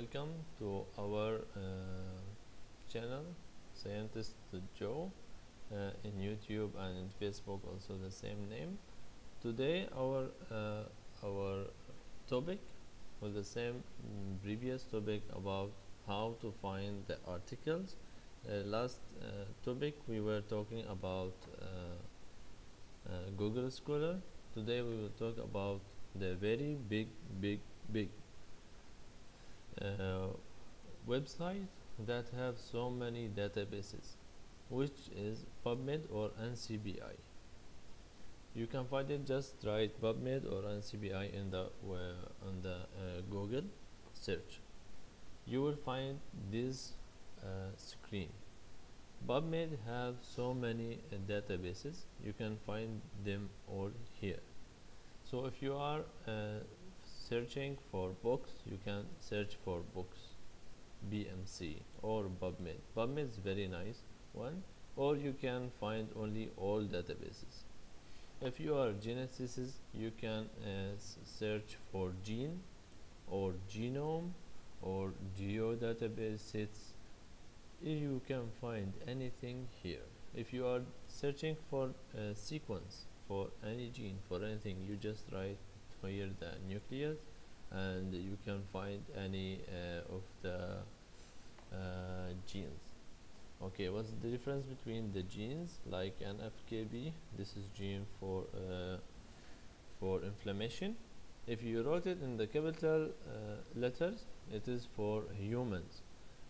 welcome to our uh, channel Scientist Jo uh, in YouTube and in Facebook also the same name. Today our uh, our topic was the same mm, previous topic about how to find the articles. Uh, last uh, topic we were talking about uh, Google Scholar. Today we will talk about the very big big big website that have so many databases which is PubMed or NCBI you can find it just write PubMed or NCBI in the uh, on the uh, Google search. You will find this uh, screen. PubMed have so many uh, databases. You can find them all here. So if you are uh, searching for books you can search for books BMC or PubMed. PubMed is very nice one or you can find only all databases. If you are geneticist you can uh, search for gene or genome or geodatabase sets. You can find anything here. If you are searching for a sequence for any gene for anything you just write here the nucleus and you can find any uh, of the uh, genes. Okay what's the difference between the genes? Like NFKB this is gene for uh, for inflammation. If you wrote it in the capital uh, letters it is for humans.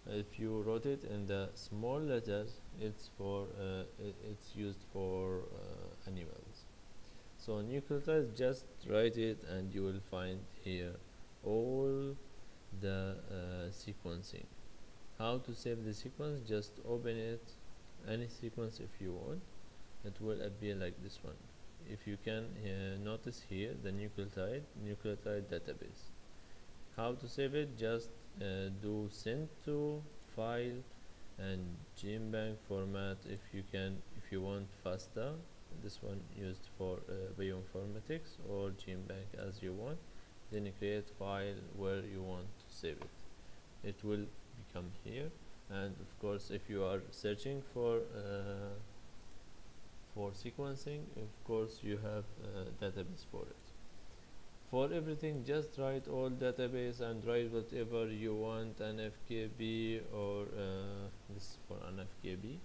If you wrote it in the small letters it's for uh, it's used for uh, animals so nucleotides just write it and you will find here all the uh, sequencing. How to save the sequence? Just open it any sequence if you want. It will appear like this one. If you can uh, notice here the nucleotide nucleotide database. How to save it? Just uh, do send to file and GenBank format if you can if you want faster this one used for uh, bioinformatics or GenBank as you want. Then you create file where you want to save it. It will become here. And of course if you are searching for uh, for sequencing of course you have a database for it. For everything just write all database and write whatever you want an FKB or uh, this for NFKB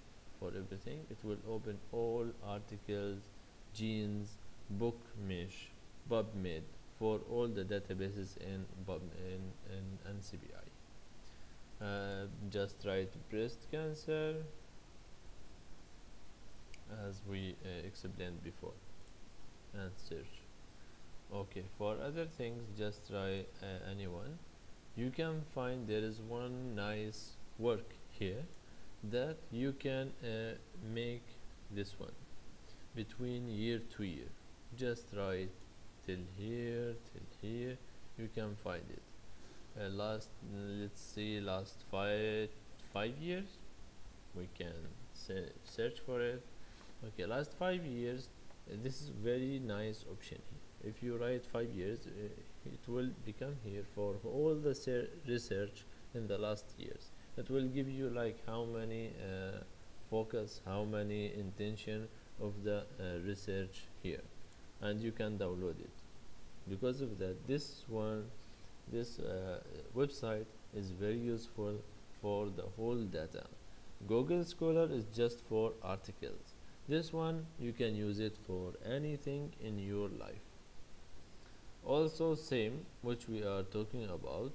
for everything. It will open all articles genes book MeSH PubMed for all the databases in in, in NCBI uh, just write breast cancer as we uh, explained before and search. Okay for other things just try uh, anyone. You can find there is one nice work here that you can uh, make this one between year to year. Just write till here till here you can find it. Uh, last let's see last five five years we can search for it. Okay last five years uh, this is very nice option. If you write five years uh, it will become here for all the research in the last years it will give you like how many uh, focus how many intention of the uh, research here. And you can download it. Because of that this one this uh, website is very useful for the whole data. Google Scholar is just for articles. This one you can use it for anything in your life. Also same which we are talking about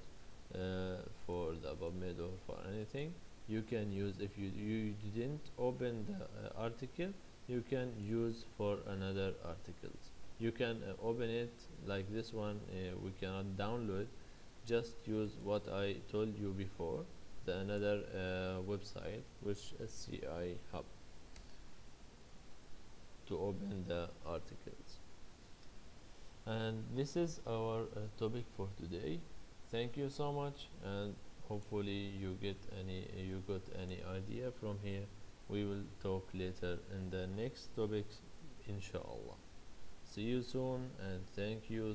for the PubMed or for anything. You can use if you, you didn't open the uh, article you can use for another articles you can uh, open it like this one uh, we cannot download. Just use what I told you before the another uh, website which is CI Hub to open the articles. And this is our uh, topic for today thank you so much and hopefully you get any you got any idea from here. We will talk later in the next topics inshallah. See you soon and thank you